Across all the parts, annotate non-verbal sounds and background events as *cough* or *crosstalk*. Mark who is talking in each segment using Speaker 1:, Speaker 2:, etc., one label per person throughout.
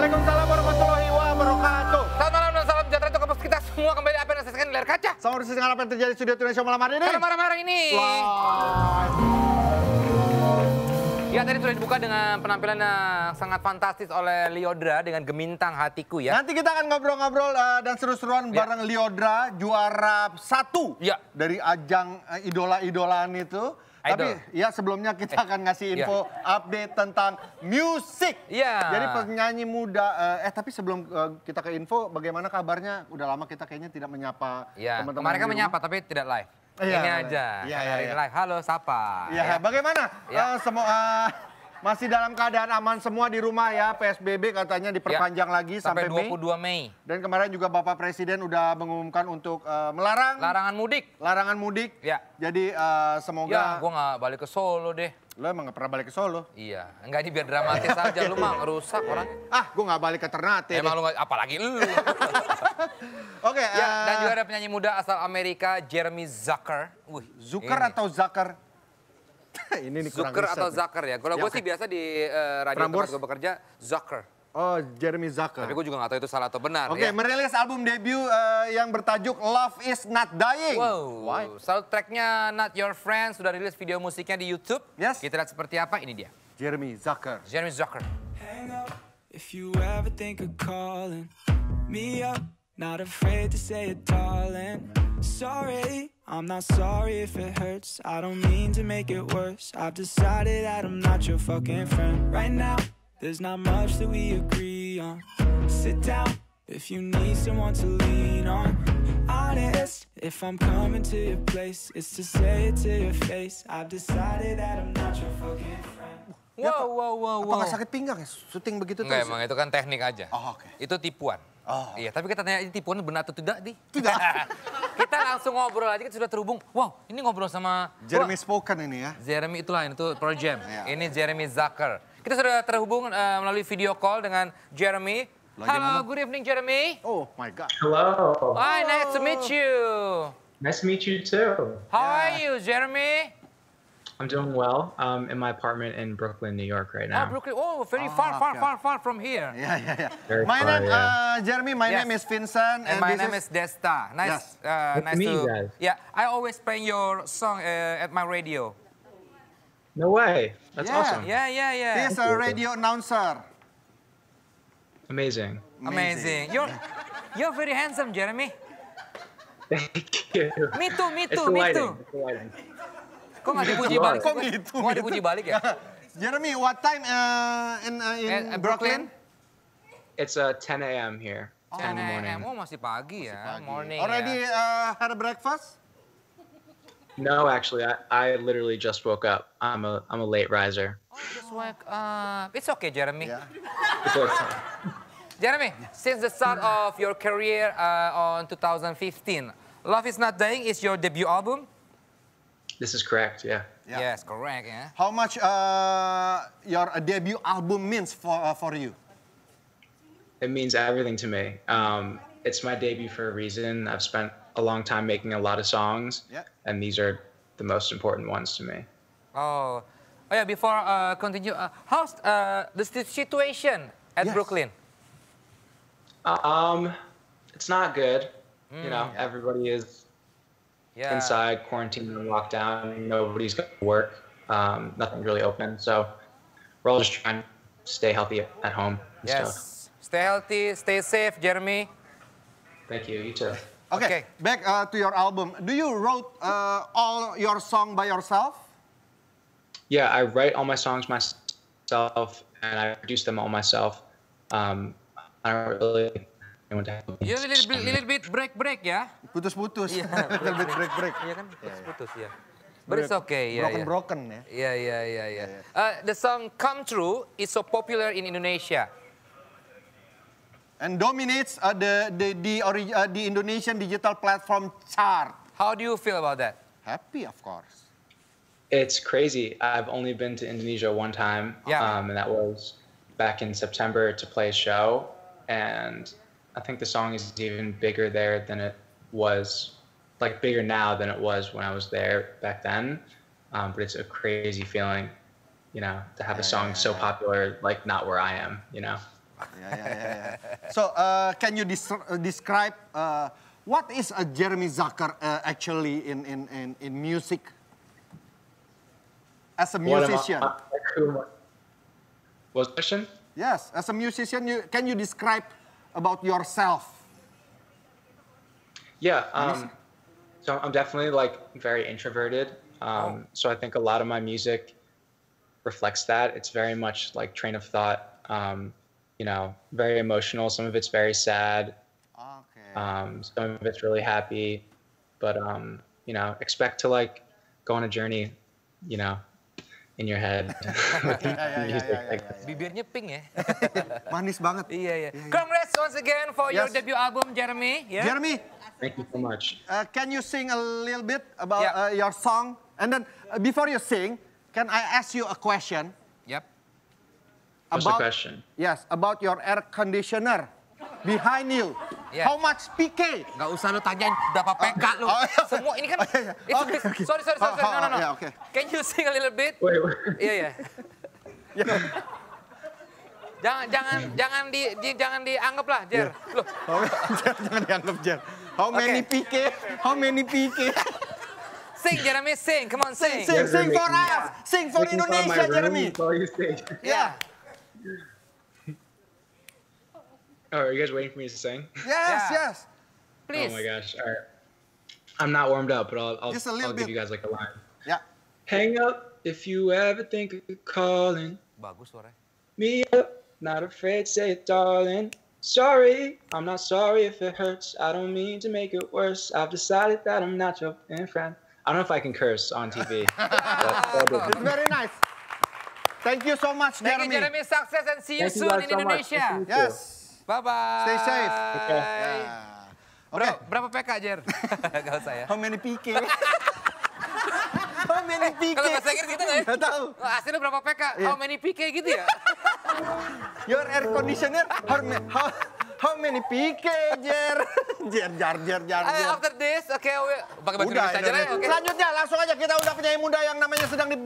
Speaker 1: Waalaikumsalam warahmatullahi wabarakatuh.
Speaker 2: Selamat malam dan salam sejahtera untuk kita semua kembali apa yang saya di layar kaca.
Speaker 1: Sama persis dengan apa yang terjadi di studio Indonesia malam hari ini.
Speaker 2: Karena marah-marah ini.
Speaker 1: Live.
Speaker 2: Ya tadi sudah dibuka dengan penampilan yang sangat fantastis oleh Liodra dengan gemintang hatiku ya.
Speaker 1: Nanti kita akan ngobrol-ngobrol uh, dan seru-seruan
Speaker 2: Ya.
Speaker 1: bareng Liodra, juara satu
Speaker 2: Ya.
Speaker 1: dari ajang uh, idola-idolaan itu.
Speaker 2: Idol.
Speaker 1: Tapi ya sebelumnya kita
Speaker 2: Eh,
Speaker 1: akan ngasih
Speaker 2: ya.
Speaker 1: info update tentang musik.
Speaker 2: Iya.
Speaker 1: Jadi penyanyi muda, eh, eh tapi sebelum eh, kita ke info, bagaimana kabarnya? Udah lama kita kayaknya tidak menyapa
Speaker 2: Ya,
Speaker 1: teman-teman
Speaker 2: kemarin kan menyapa tapi tidak live.
Speaker 1: Iya,
Speaker 2: ini
Speaker 1: iya.
Speaker 2: aja.
Speaker 1: Iya,
Speaker 2: Kan
Speaker 1: iya,
Speaker 2: hari
Speaker 1: iya.
Speaker 2: live. Halo, Sapa.
Speaker 1: Ya, bagaimana?
Speaker 2: Ya.
Speaker 1: Eh, semua eh, masih dalam keadaan aman semua di rumah ya. PSBB katanya diperpanjang lagi
Speaker 2: Sampai,
Speaker 1: sampai, Mei.
Speaker 2: 22 Mei.
Speaker 1: Dan kemarin juga Bapak Presiden udah mengumumkan untuk eh, melarang
Speaker 2: Larangan mudik.
Speaker 1: larangan mudik.
Speaker 2: Ya.
Speaker 1: Jadi eh, semoga
Speaker 2: Ya, gua nggak balik ke Solo deh.
Speaker 1: lo emang gak pernah balik ke Solo.
Speaker 2: Iya, enggak ini biar dramatis aja lu mah ngerusak orangnya.
Speaker 1: Ah, gue nggak balik ke Ternate.
Speaker 2: Emang
Speaker 1: deh.
Speaker 2: lu nggak, apalagi lu. *laughs*
Speaker 1: Oke,
Speaker 2: ya, dan
Speaker 1: eh,
Speaker 2: juga ada penyanyi muda asal Amerika Jeremy Zucker. Wih,
Speaker 1: Zucker
Speaker 2: ini.
Speaker 1: atau Zucker? *laughs* Ini nih
Speaker 2: Zucker atau
Speaker 1: nih.
Speaker 2: Zucker ya. Kalau
Speaker 1: Ya,
Speaker 2: gue sih biasa di eh, radio
Speaker 1: Prambors?
Speaker 2: tempat gue bekerja, Zucker.
Speaker 1: Oh, Jeremy Zucker.
Speaker 2: Tapi gue juga nggak tahu itu salah atau benar
Speaker 1: Oke,
Speaker 2: ya.
Speaker 1: merilis album debut eh, yang bertajuk Love Is Not Dying.
Speaker 2: Wow,
Speaker 1: Why?
Speaker 2: soundtracknya Not Your Friend sudah rilis video musiknya di YouTube.
Speaker 1: Yes.
Speaker 2: Kita lihat seperti apa, ini dia.
Speaker 1: Jeremy Zucker.
Speaker 2: Jeremy Zucker.
Speaker 3: hang up if you ever think of calling me up. Not afraid to say it, darling. Sorry, I'm not sorry if it hurts. I don't mean to make it worse. I've decided that I'm not your fucking friend. Right now, there's not much that we agree on. Sit down if you need someone to lean on. Honest, if I'm coming to your place, it's to say it to your face. I've decided that I'm not your fucking friend.
Speaker 2: Wow, wow, wow,
Speaker 1: Apa
Speaker 2: wow.
Speaker 1: nggak sakit pinggang ya? Syuting begitu
Speaker 2: Enggak,
Speaker 1: terus?
Speaker 2: emang itu kan teknik aja.
Speaker 1: Oh, oke.
Speaker 2: Itu tipuan.
Speaker 1: Oh.
Speaker 2: Iya, tapi kita tanya ini tipuan benar atau tidak, Di?
Speaker 1: Tidak. *laughs*
Speaker 2: kita langsung ngobrol aja, kita sudah terhubung. Wow, ini ngobrol sama...
Speaker 1: Jeremy
Speaker 2: Wah,
Speaker 1: Spoken ini ya.
Speaker 2: Jeremy itulah, itu Pro Jam.
Speaker 1: Iya.
Speaker 2: Ini Jeremy Zucker. Kita sudah terhubung eh, melalui video call dengan Jeremy.
Speaker 1: Lagi
Speaker 2: Halo,
Speaker 1: ngomong.
Speaker 2: good evening Jeremy.
Speaker 1: Oh my God.
Speaker 4: Hello.
Speaker 2: Hi, nice to meet you.
Speaker 4: Nice to meet you too.
Speaker 2: How are you, Jeremy?
Speaker 4: I'm doing well. Um, in my apartment in Brooklyn, New York right
Speaker 2: Oh,
Speaker 4: now.
Speaker 2: Brooklyn. Oh, very far, far,
Speaker 1: okay.
Speaker 2: far, far from here.
Speaker 1: Ya, ya, ya.
Speaker 4: Very
Speaker 1: My
Speaker 4: far,
Speaker 1: name,
Speaker 4: yeah.
Speaker 1: uh, Jeremy, my
Speaker 2: Yes.
Speaker 1: name is Vincent.
Speaker 2: And my name is Desta.
Speaker 1: Yes.
Speaker 2: Nice, uh,
Speaker 4: Nice to meet you guys.
Speaker 2: Yeah, I always play your song uh, at my radio.
Speaker 4: No way. That's
Speaker 1: Yeah.
Speaker 4: awesome.
Speaker 2: Yeah, yeah, yeah.
Speaker 1: He's a radio announcer.
Speaker 4: Amazing.
Speaker 2: Amazing. You're, you're very handsome, Jeremy. *laughs*
Speaker 4: Thank you.
Speaker 2: Me too, me too,
Speaker 4: the
Speaker 2: me
Speaker 4: lighting.
Speaker 2: too.
Speaker 4: It's the.
Speaker 2: Kok nggak dipuji
Speaker 4: Kok
Speaker 2: balik?
Speaker 1: gitu,
Speaker 2: Kok nggak dipuji balik ya? *laughs*
Speaker 1: Jeremy, what time uh, in, uh, in
Speaker 2: Eh,
Speaker 1: Brooklyn?
Speaker 4: It's uh, 10 a.m. here. 10
Speaker 2: 10 a.m. Oh, masih pagi ya. Morning
Speaker 1: Already
Speaker 2: ya.
Speaker 1: uh, had a breakfast?
Speaker 4: No, actually, I, I literally just woke up. I'm a I'm a late riser.
Speaker 2: Oh, just wake up. It's okay, Jeremy.
Speaker 1: Yeah. *laughs*
Speaker 4: It's okay.
Speaker 2: Jeremy, since the start of your career uh, on 2015, Love is Not Dying is your debut album?
Speaker 4: This is correct. Yeah.
Speaker 1: Yeah.
Speaker 2: Yes, correct. Yeah.
Speaker 1: How much uh, your uh, debut album means for, uh, for you?
Speaker 4: It means everything to me. Um, it's my debut for a reason. I've spent a long time making a lot of songs,
Speaker 1: Yeah.
Speaker 4: and these are the most important ones to me.
Speaker 2: Oh, oh yeah. Before uh, continue, uh, how's uh, the situation at
Speaker 1: Yes.
Speaker 2: Brooklyn?
Speaker 4: Um, it's not good. you know,
Speaker 1: Yeah.
Speaker 4: everybody is
Speaker 2: Yeah.
Speaker 4: inside, quarantine and locked down. Nobody's going to work. Um, nothing's really open. So we're all just trying to stay healthy at home and stuff.
Speaker 2: Yes. Stay healthy, stay safe, Jeremy.
Speaker 4: Thank you. You too.
Speaker 1: Okay,
Speaker 2: Okay.
Speaker 1: back uh, to your album. Do you wrote uh, all your song by yourself?
Speaker 4: Yeah, I write all my songs myself, and I produce them all myself. Um, I don't really anyone to help me.
Speaker 2: You little bit, little bit break, break ya.
Speaker 1: Putus-putus.
Speaker 2: Iya,
Speaker 1: Little bit break-break.
Speaker 2: Iya kan, putus-putus ya. But it's okay, ya. ya.
Speaker 1: Broken-broken ya.
Speaker 2: Yeah, yeah, yeah, yeah. Uh, the song "Come True" is so popular in Indonesia.
Speaker 1: And dominates uh, the the the, ori- uh, the Indonesian digital platform chart.
Speaker 2: How do you feel about that?
Speaker 1: Happy, of course.
Speaker 4: It's crazy. I've only been to Indonesia one time,
Speaker 2: Yeah.
Speaker 4: um, and that was back in September to play a show. And I think the song is even bigger there than it was, like bigger now than it was when I was there back then. Um, but it's a crazy feeling, you know, to have a song so popular, like not where I am, you know. *laughs*
Speaker 1: Yeah, yeah, yeah, yeah. So, uh, can you dis- uh, describe uh, what is a Jeremy Zucker uh, actually in, in, in, in music? As a
Speaker 4: What am I-
Speaker 1: musician.
Speaker 4: like, who am I- What was the question?
Speaker 1: Yes, as a musician, you, can you describe about yourself?
Speaker 4: Yeah. Um, so I'm definitely like very introverted. Um, So I think a lot of my music reflects that. It's very much like train of thought. Um, you know, very emotional. Some of it's very sad.
Speaker 1: Okay.
Speaker 4: Um, some of it's really happy. But um, you know, expect to like go on a journey. You know, in your head *laughs*
Speaker 1: yeah, yeah, *laughs*
Speaker 4: music.
Speaker 1: yeah,
Speaker 4: like
Speaker 1: yeah,
Speaker 2: Bibirnya pink ya.
Speaker 1: Manis banget.
Speaker 2: iya, iya. Congrats once again for your debut album, Jeremy. ya.
Speaker 1: Jeremy,
Speaker 4: Thank you so much.
Speaker 1: uh, can you sing a little bit about
Speaker 2: Yeah.
Speaker 1: uh, your song? And then uh, before you sing, can I ask you a question
Speaker 2: Yep.
Speaker 4: What's the question?
Speaker 1: Yes, about your air conditioner behind you.
Speaker 2: Yeah.
Speaker 1: How much PK?
Speaker 2: Gak usah lu tanyain berapa PK lu.
Speaker 1: oh, iya.
Speaker 2: Semua ini kan. *laughs*
Speaker 1: Oh.
Speaker 2: It's
Speaker 1: Oke,
Speaker 2: okay.
Speaker 1: oke.
Speaker 2: Sorry, sorry, sorry, sorry.
Speaker 1: Oh,
Speaker 2: No, no, no.
Speaker 1: yeah, okay.
Speaker 2: Can you sing a little bit?
Speaker 4: Wait, wait.
Speaker 2: Iya, iya. *laughs* jangan jangan jangan di, di- jangan dianggap lah, Jer. Loh, *laughs*
Speaker 1: Oh, jangan dianggap Jer. How many
Speaker 2: Oke.
Speaker 1: PK? How many PK?
Speaker 2: sing Jeremy, sing. Come on, sing.
Speaker 1: Sing,
Speaker 4: Yes,
Speaker 1: sing for us. Sing for
Speaker 4: Making fun of my
Speaker 1: Indonesia,
Speaker 4: room
Speaker 1: Jeremy.
Speaker 4: while you sing.
Speaker 1: Yeah.
Speaker 4: Oh, are you guys waiting for me to sing? *laughs*
Speaker 1: Yes,
Speaker 2: Yeah.
Speaker 1: yes.
Speaker 2: Please.
Speaker 4: Oh my gosh. All right. I'm not warmed up, but I'll, I'll,
Speaker 1: Just a little
Speaker 4: I'll give you guys like a line.
Speaker 1: Yeah.
Speaker 4: Hang up if you ever think of calling
Speaker 2: Bagus suaranya.
Speaker 4: me up. Not afraid, say it, darling. Sorry, I'm not sorry if it hurts. I don't mean to make it worse. I've decided that I'm not your friend. I don't know if I can curse on TV. but I'll do it.
Speaker 1: It's very nice. Thank you so much, Jeremy.
Speaker 2: Thank you,
Speaker 1: Jeremy.
Speaker 2: Jeremy. Success and see you
Speaker 4: Thank
Speaker 2: soon
Speaker 4: guys
Speaker 2: in
Speaker 4: so.
Speaker 2: Indonesia.
Speaker 1: Yes.
Speaker 2: Bye-bye.
Speaker 1: Stay safe.
Speaker 4: Okay.
Speaker 1: Yeah.
Speaker 2: Bro,
Speaker 1: Okay.
Speaker 2: berapa PK, Jer? *laughs* *laughs* Gak usah ya.
Speaker 1: How many PK? *laughs* How many PK?
Speaker 2: Kalau bahasa Inggris gitu nggak ya?
Speaker 1: Gak tahu.
Speaker 2: Lu berapa PK? How many PK gitu ya? *laughs*
Speaker 1: Your air conditioner, how, how, how many PK, Jer? *laughs* Jer, jar, jer, jar,
Speaker 2: Eh,
Speaker 1: jer.
Speaker 2: after this, oke, we- pakai bahasa Indonesia aja lah ya, oke?
Speaker 1: Selanjutnya langsung aja kita udah penyanyi muda yang namanya sedang di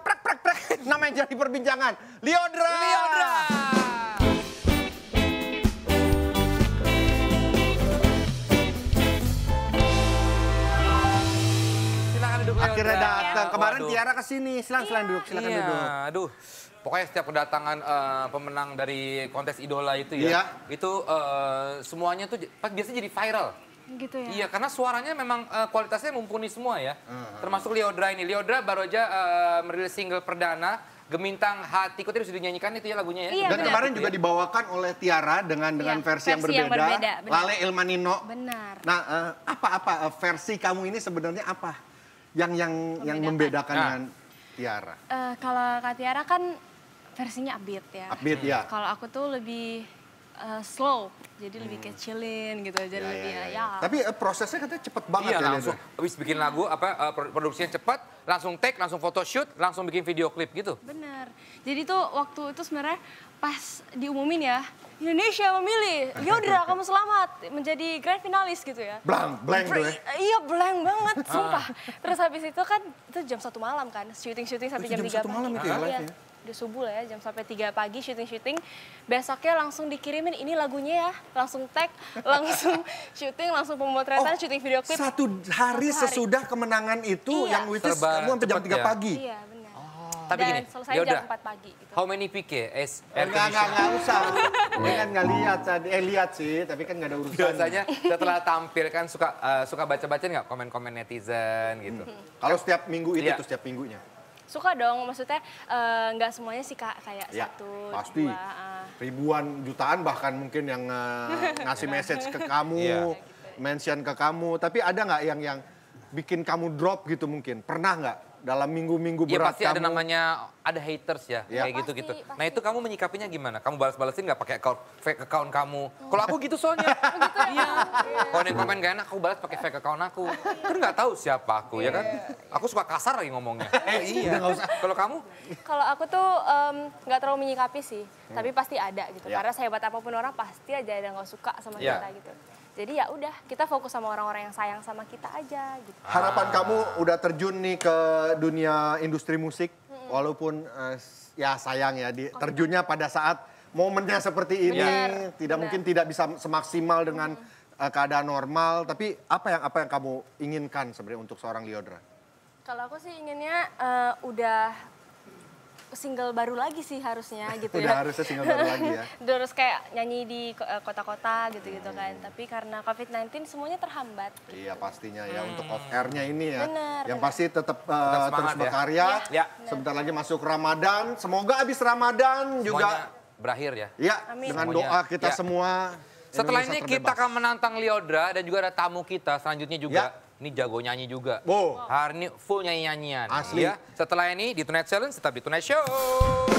Speaker 1: prek prek prek *laughs* namanya jadi perbincangan. Liodra.
Speaker 2: Liodra.
Speaker 1: Tiara ke sini. Silakan silakan duduk, silakan
Speaker 2: iya,
Speaker 1: duduk.
Speaker 2: aduh. Pokoknya setiap kedatangan eh, pemenang dari kontes idola itu ya,
Speaker 1: Iya.
Speaker 2: itu eh, semuanya tuh pas biasanya jadi viral.
Speaker 5: gitu ya.
Speaker 2: Iya, karena suaranya memang eh, kualitasnya mumpuni semua ya. Termasuk Liodra ini. Liodra baru aja eh, merilis single perdana, Gemintang Hatiku tadi sudah dinyanyikan itu ya lagunya ya.
Speaker 5: Iya,
Speaker 1: Dan
Speaker 5: benar.
Speaker 1: kemarin juga dibawakan oleh Tiara dengan dengan
Speaker 5: Iya,
Speaker 1: versi, yang
Speaker 5: versi yang
Speaker 1: berbeda.
Speaker 5: berbeda, benar.
Speaker 1: Lale Ilmanino.
Speaker 5: Benar.
Speaker 1: Nah, apa-apa eh, versi kamu ini sebenarnya apa yang yang yang membedakan
Speaker 2: Nah.
Speaker 1: dengan Tiara?
Speaker 5: Eh, kalau Kak Tiara kan versinya upbeat ya.
Speaker 1: Upbeat ya.
Speaker 5: Kalau aku tuh lebih eh, slow, jadi lebih kayak chillin gitu, jadi
Speaker 1: Ya,
Speaker 5: lebih
Speaker 1: ya,
Speaker 5: ya.
Speaker 1: ya, ya. Tapi eh, prosesnya katanya cepet banget
Speaker 2: Iya
Speaker 1: ya.
Speaker 2: langsung habis bikin lagu apa pro- produksinya cepat, langsung take, langsung photoshoot, langsung bikin video klip gitu.
Speaker 5: Bener. Jadi tuh waktu itu sebenarnya pas diumumin ya, Indonesia memilih, Yodra *laughs* kamu selamat menjadi grand finalis gitu ya.
Speaker 1: Blank, blank tuh ya.
Speaker 5: Iya blank banget, sumpah. Terus habis itu kan itu jam satu malam kan, syuting-syuting sampai
Speaker 1: Itu
Speaker 5: jam
Speaker 1: jam
Speaker 5: 3
Speaker 1: satu
Speaker 5: pagi.
Speaker 1: malam itu ya,
Speaker 5: Iya. Udah subuh lah ya, jam sampai 3 pagi syuting-syuting. Besoknya langsung dikirimin ini lagunya ya, langsung tag, *laughs* langsung syuting, langsung pemotretan, syuting video klip.
Speaker 1: Oh, Satu hari
Speaker 5: Satu hari.
Speaker 1: sesudah kemenangan itu
Speaker 5: Iya.
Speaker 1: yang which is
Speaker 2: Serba
Speaker 1: kamu sampai jam
Speaker 2: cepet
Speaker 1: 3
Speaker 2: ya.
Speaker 1: pagi.
Speaker 5: Iya benar.
Speaker 2: Tapi
Speaker 5: Dan
Speaker 2: gini,
Speaker 5: selesai
Speaker 2: Yodra.
Speaker 5: jam 4 pagi gitu.
Speaker 2: How many PK is
Speaker 1: Eh,
Speaker 2: air
Speaker 1: Enggak, enggak, enggak usah. *laughs* Ini kan enggak lihat tadi. Eh, lihat sih, tapi kan enggak ada urusan.
Speaker 2: Biasanya setelah tampil kan suka eh, suka baca-baca nggak komen-komen netizen gitu.
Speaker 1: Kalau setiap minggu itu
Speaker 2: Iya.
Speaker 1: tuh setiap minggunya.
Speaker 5: Suka dong, maksudnya eh, nggak semuanya sih kak kayak
Speaker 1: Ya,
Speaker 5: satu,
Speaker 1: pasti.
Speaker 5: dua. ah.
Speaker 1: Ribuan, jutaan bahkan mungkin yang eh, *laughs* ngasih message ke *laughs* kamu,
Speaker 2: Iya.
Speaker 1: mention ke kamu. Tapi ada nggak yang yang bikin kamu drop gitu mungkin? Pernah nggak dalam minggu-minggu
Speaker 2: Iya
Speaker 1: berat
Speaker 2: pasti
Speaker 1: kamu?
Speaker 2: ada namanya ada haters ya
Speaker 1: Iya.
Speaker 2: kayak gitu gitu.
Speaker 5: Pasti,
Speaker 2: Nah itu kamu menyikapinya gimana? Kamu balas-balasin nggak pakai account fake account kamu? Kalau aku gitu soalnya. *laughs* Iya. Kalau yang komen gak enak, aku balas pakai fake account aku. Kan nggak tahu siapa aku ya kan? Aku suka kasar lagi ngomongnya. *laughs* iya. Kalau kamu?
Speaker 5: Kalau aku tuh em, nggak terlalu menyikapi sih, tapi pasti ada gitu.
Speaker 1: Ya.
Speaker 5: Karena sehebat apa pun orang pasti aja ada yang nggak suka sama
Speaker 2: Ya.
Speaker 5: kita gitu. Jadi ya udah, kita fokus sama orang-orang yang sayang sama kita aja gitu.
Speaker 1: Harapan kamu udah terjun nih ke dunia industri musik, walaupun eh, ya sayang ya, di, terjunnya pada saat momennya seperti ini,
Speaker 5: Benar,
Speaker 1: tidak
Speaker 5: benar.
Speaker 1: mungkin tidak bisa semaksimal dengan uh, keadaan normal. Tapi apa yang apa yang kamu inginkan sebenarnya untuk seorang Liodra?
Speaker 5: Kalau aku sih inginnya eh, udah single baru lagi sih harusnya *laughs* gitu
Speaker 1: Udah
Speaker 5: ya.
Speaker 1: harusnya single baru lagi ya. *laughs*
Speaker 5: Terus kayak nyanyi di eh, kota-kota gitu-gitu kan. Tapi karena COVID-19 semuanya terhambat.
Speaker 1: Iya pastinya ya untuk off airnya ini ya.
Speaker 5: Benar,
Speaker 1: yang
Speaker 5: benar.
Speaker 1: pasti tetap, uh,
Speaker 2: semangat
Speaker 1: terus
Speaker 2: ya.
Speaker 1: berkarya.
Speaker 2: Ya.
Speaker 1: Sebentar lagi masuk Ramadan. Semoga habis Ramadan
Speaker 2: Semuanya
Speaker 1: juga
Speaker 2: berakhir ya.
Speaker 1: ya
Speaker 5: Amin.
Speaker 1: dengan
Speaker 2: Semuanya.
Speaker 1: doa kita
Speaker 2: Ya.
Speaker 1: semua.
Speaker 2: Setelah
Speaker 1: Indonesia
Speaker 2: ini kita
Speaker 1: terbebas.
Speaker 2: akan menantang Liodra dan juga ada tamu kita selanjutnya juga.
Speaker 1: Ya.
Speaker 2: Ini jago nyanyi juga.
Speaker 1: Wow.
Speaker 2: Hari ini full nyanyi-nyanyian.
Speaker 1: Asli.
Speaker 2: Ya. Setelah ini di Tonight Challenge tetap di Tonight Show.